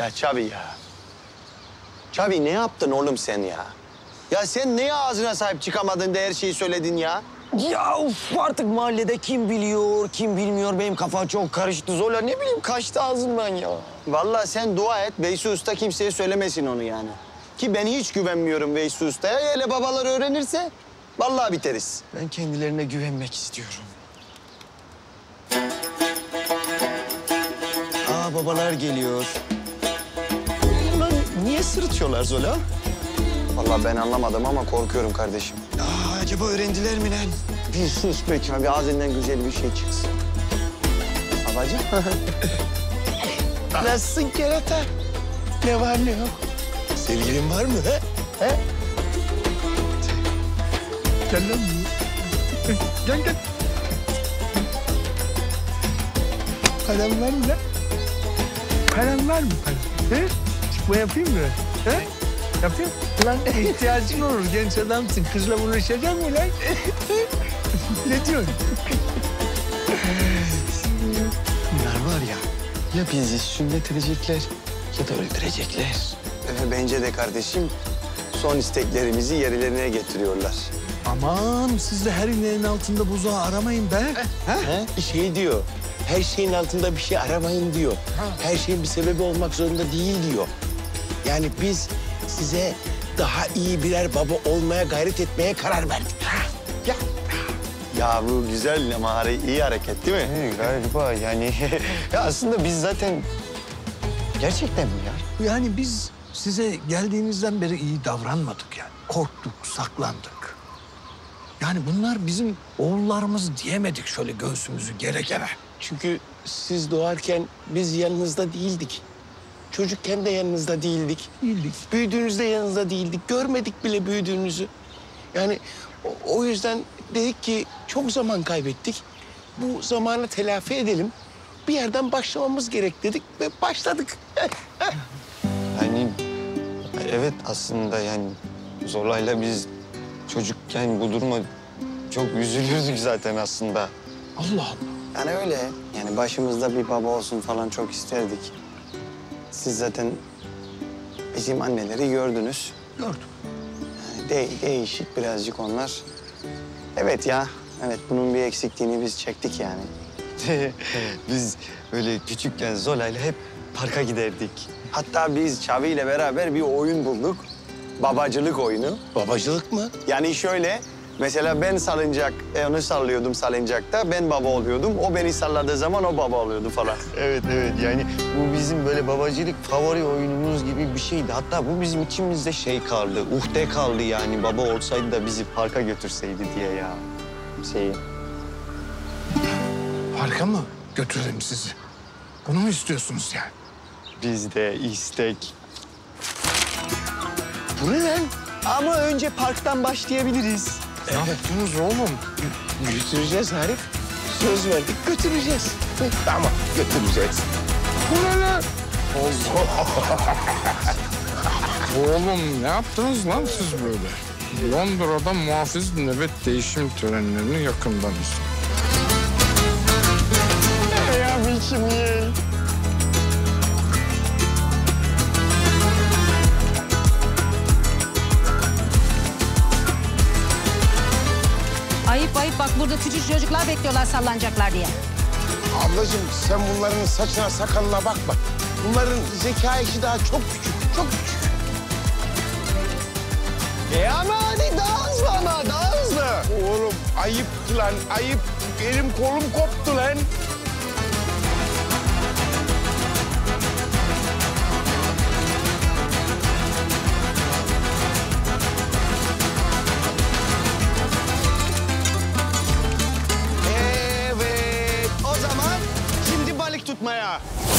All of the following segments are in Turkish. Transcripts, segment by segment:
Ya Çabi ya. Çabi ne yaptın oğlum sen ya? Ya sen niye ağzına sahip çıkamadın da her şeyi söyledin ya? Ya uf artık mahallede kim biliyor, kim bilmiyor. Benim kafa çok karıştı Zola. Ne bileyim kaçtı ağzımdan ya. Vallahi sen dua et Veysi Usta kimseye söylemesin onu yani. Ki ben hiç güvenmiyorum Veysi Usta'ya. Hele babalar öğrenirse vallahi biteriz. Ben kendilerine güvenmek istiyorum. Aa babalar geliyor. Sırıtıyorlar Zola? Vallahi ben anlamadım ama korkuyorum kardeşim. Aa, acaba öğrendiler mi lan? Bir sus be Çabi ağzından güzel bir şey çıksın. Babacığım. Nasılsın kerata? Ne var ne yok? Sevgilin var mı he? He? Gel lan. Gel gel. Paran var mı lan? Paran var mı paran? He? Çıkma yapayım mı? He? Yapayım. Lan ihtiyacın olur genç adamsın. Kızla uğraşacak mı lan? ne diyorsun? Bunlar var ya, ya bizi sünnet edecekler ya da öldürecekler. Ee, Bence de kardeşim son isteklerimizi yerlerine getiriyorlar. Aman siz de her ineğin altında buzağı aramayın be. He? Şey diyor, her şeyin altında bir şey aramayın diyor. Her şeyin bir sebebi olmak zorunda değil diyor. Yani biz size daha iyi birer baba olmaya gayret etmeye karar verdik. Ya. Ya bu güzel ama hare- iyi hareket değil mi? Galiba yani ya aslında biz zaten gerçekten mi ya? Yani biz size geldiğinizden beri iyi davranmadık yani. Korktuk, saklandık. Yani bunlar bizim oğullarımız diyemedik şöyle göğsümüzü gere gere. Çünkü siz doğarken biz yanınızda değildik. Çocukken de yanınızda değildik. Değildik. Büyüdüğünüzde yanınızda değildik. Görmedik bile büyüdüğünüzü. Yani o, o yüzden dedik ki çok zaman kaybettik. Bu zamanı telafi edelim. Bir yerden başlamamız gerek dedik ve başladık. Yani evet aslında yani Zola'yla biz çocukken bu duruma çok üzülürdük zaten aslında. Allah Allah. Yani öyle. Yani başımızda bir baba olsun falan çok isterdik. Siz zaten bizim anneleri gördünüz. Gördüm. Yani de- değişik birazcık onlar. Evet ya. Evet bunun bir eksikliğini biz çektik yani. biz böyle küçükken Zola'yla hep parka giderdik. Hatta biz Çavi ile beraber bir oyun bulduk. Babacılık oyunu. Babacılık mı? Yani şöyle, mesela ben salıncak, e, onu sallıyordum salıncakta, ben baba oluyordum. O beni salladığı zaman o baba oluyordu falan. Evet evet yani bu bizim böyle babacılık favori oyunumuz gibi bir şeydi. Hatta bu bizim içimizde şey kaldı, uhde kaldı yani baba olsaydı da bizi parka götürseydi diye ya. Şey, Parka mı götürelim sizi? Bunu mu istiyorsunuz yani? bizde istek. Bu ne lan? Ama önce parktan başlayabiliriz. Ne yaptınız oğlum? Götüreceğiz Arif. Söz verdik götüreceğiz. Tamam götüreceğiz. Bu ne lan? oğlum ne yaptınız lan siz böyle? Londra'da muhafız nöbet değişim törenlerini yakından izleyin. Ayıp ayıp bak burada küçük çocuklar bekliyorlar sallanacaklar diye. Ablacığım sen bunların saçına sakalına bakma. Bunların zeka işi daha çok küçük, çok küçük. E ama hadi daha hızlı ama, daha hızlı. Oğlum ayıp lan, ayıp. Elim kolum koptu lan. Mayor.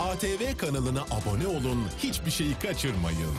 ATV kanalına abone olun, hiçbir şeyi kaçırmayın.